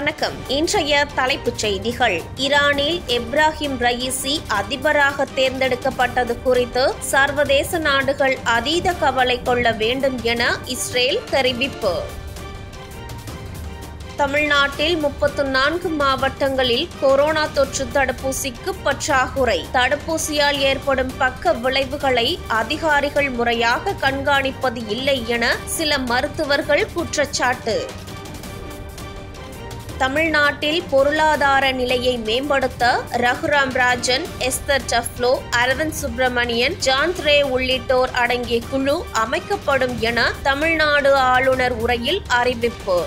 வணக்கம். இன்றைய தலைப்புச் செய்திகள். ஈரானில் இப்ராஹிம் ரயீசி அதிபராக தேர்ந்தெடுக்கப்பட்டது குறித்து சர்வதேச நாடுகள் அதீத கவலை கொள்ள வேண்டும் என இஸ்ரேல் தெரிவிப்பு. தமிழ்நாட்டில் முப்பத்து நான்கு மாவட்டங்களில் கொரோனா தொற்று தடுப்பூசிக்கு பற்றாக்குறை. தடுப்பூசியால் ஏற்படும் பக்க விளைவுகளை அதிகாரிகள் முறையாக கண்காணிப்பது இல்லை என சில மருத்துவர்கள் குற்றச்சாட்டு. தமிழ்நாட்டில் பொருளாதார நிலையை மேம்படுத்த Raghuram Rajan Esther Duflo Arvind Subramanian Jean ரே உள்ளிட்டோர் அடங்கிய குழு அமைக்கப்படும் என தமிழ்நாடு ஆளுநர் உரையில் அறிவிப்பு.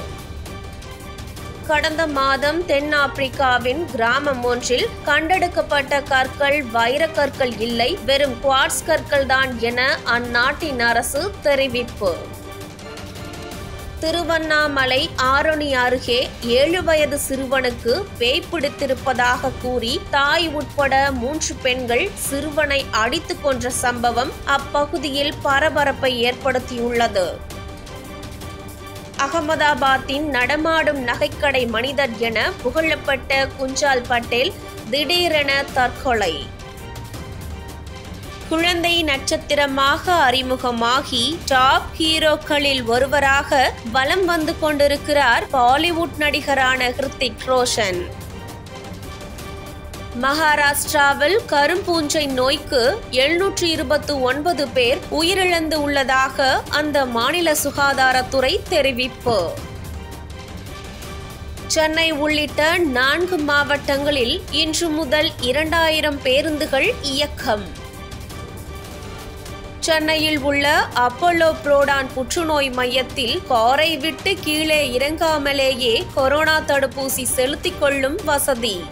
கடந்த மாதம் தென்னாப்பிரிக்காவின் கிராமம் ஒன்றில் கண்டெடுக்கப்பட்ட கற்கள் வைர கற்கள் இல்லை வெறும் குவார்ட்ஸ் கற்கள் தான் என அந்நாட்டின் அரசு தெரிவிப்பு. திருவண்ணாமலை ஆரணி அருகே ஏழு வயது சிறுவனுக்கு பேய் பிடித்திருப்பதாக கூறி தாய் உட்பட மூன்று பெண்கள் சிறுவனை அடித்துக் கொன்ற சம்பவம் அப்பகுதியில் பரபரப்பை ஏற்படுத்தியுள்ளது. அகமதாபாத்தின் நடமாடும் நகைக்கடை மனிதர் என புகழப்பட்ட குஞ்சால் பட்டேல் திடீரென தற்கொலை. குழந்தை நட்சத்திரமாக அறிமுகமாகி டாப் ஹீரோக்களில் ஒருவராக வலம் வந்து கொண்டிருக்கிறார் பாலிவுட் நடிகரான ஹிருத்திக் ரோஷன். மகாராஷ்டிராவில் கரும்பூஞ்சை நோய்க்கு எழுநூற்றி இருபத்து ஒன்பது பேர் உயிரிழந்து உள்ளதாக அந்த மாநில சுகாதாரத்துறை தெரிவிப்பு. சென்னை உள்ளிட்ட நான்கு மாவட்டங்களில் இன்று முதல் இரண்டாயிரம் பேருந்துகள் இயக்கம். சென்னையில் உள்ள அப்போலோ புரோடான் புற்றுநோய் மையத்தில் காரை விட்டு கீழே இறங்காமலேயே கொரோனா தடுப்பூசி செலுத்திக் கொள்ளும் வசதி.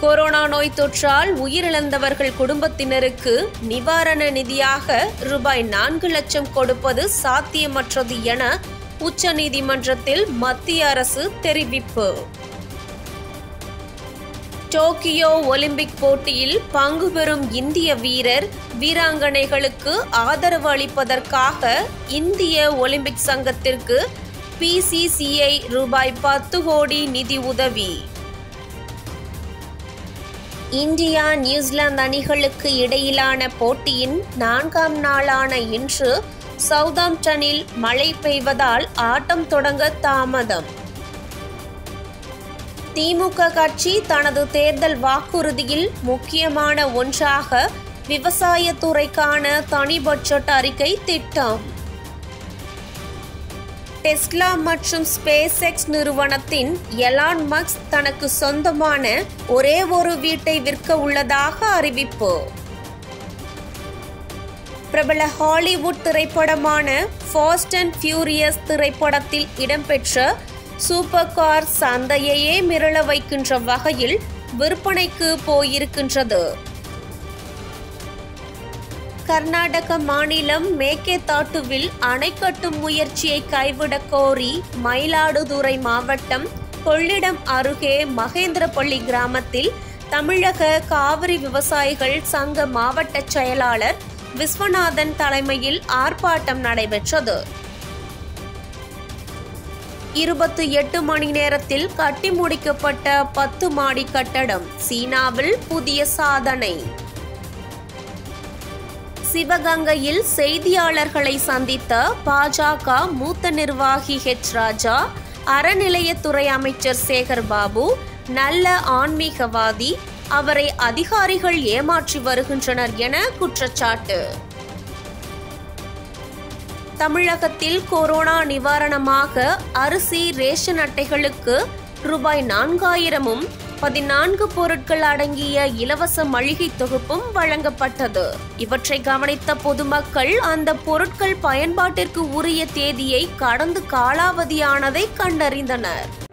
கொரோனா நோய் தொற்றால் உயிரிழந்தவர்கள் குடும்பத்தினருக்கு நிவாரண நிதியாக ரூபாய் நான்கு லட்சம் கொடுப்பது சாத்தியமற்றது என உச்சநீதிமன்றத்தில் மத்திய அரசு தெரிவிப்பு. டோக்கியோ ஒலிம்பிக் போட்டியில் பங்கு பெறும் இந்திய வீரர் வீராங்கனைகளுக்கு ஆதரவு அளிப்பதற்காக இந்திய ஒலிம்பிக் சங்கத்திற்கு பிசிசிஐ ரூபாய் பத்து கோடி நிதி உதவி. இந்தியா நியூசிலாந்து அணிகளுக்கு இடையிலான போட்டியின் நான்காம் நாளான இன்று சவுதாம்டனில் மழை பெய்வதால் ஆட்டம் தொடங்க தாமதம். திமுக கட்சி தனது தேர்தல் வாக்குறுதியில் முக்கியமான ஒன்றாக விவசாயத்துறைக்கான தனி பட்ஜெட் அறிக்கை திட்டம். டெஸ்லா மற்றும் ஸ்பேஸ் எக்ஸ் நிறுவனத்தின் எலான் மக்ஸ் தனக்கு சொந்தமான ஒரே ஒரு வீட்டை விற்க உள்ளதாக அறிவிப்பு. பிரபல ஹாலிவுட் திரைப்படமான ஃபாஸ்ட் அண்ட் ஃபியூரியஸ் திரைப்படத்தில் இடம்பெற்ற சூப்பர் கார் சந்தையையே மிரள வைக்கின்ற வகையில் விற்பனைக்கு போயிருக்கின்றது. கர்நாடக மாநிலம் மேக்கேதாட்டுவில் அணை கட்டும் முயற்சியை கைவிடக் கோரி மயிலாடுதுறை மாவட்டம் கொள்ளிடம் அருகே மகேந்திரப்பள்ளி கிராமத்தில் தமிழக காவிரி விவசாயிகள் சங்க மாவட்ட செயலாளர் விஸ்வநாதன் தலைமையில் ஆர்ப்பாட்டம் நடைபெற்றது. இருபத்தி எட்டு மணி நேரத்தில் கட்டி முடிக்கப்பட்ட பத்து மாடி கட்டடம் சீனாவில் புதிய சாதனை. சிவகங்கையில் செய்தியாளர்களை சந்தித்த பாஜக மூத்த நிர்வாகி ஹெச் ராஜா அறநிலையத்துறை அமைச்சர் சேகர் பாபு நல்ல ஆன்மீகவாதி அவரை அதிகாரிகள் ஏமாற்றி வருகின்றனர் என குற்றச்சாட்டு. தமிழகத்தில் கொரோனா நிவாரணமாக அரிசி ரேஷன் அட்டைகளுக்கு ரூபாய் நான்காயிரமும் பதினான்கு பொருட்கள் அடங்கிய இலவச மளிகை தொகுப்பும் வழங்கப்பட்டது. இவற்றை கவனித்த பொதுமக்கள் அந்த பொருட்கள் பயன்பாட்டிற்கு உரிய தேதியை கடந்து காலாவதியானதை கண்டறிந்தனர்.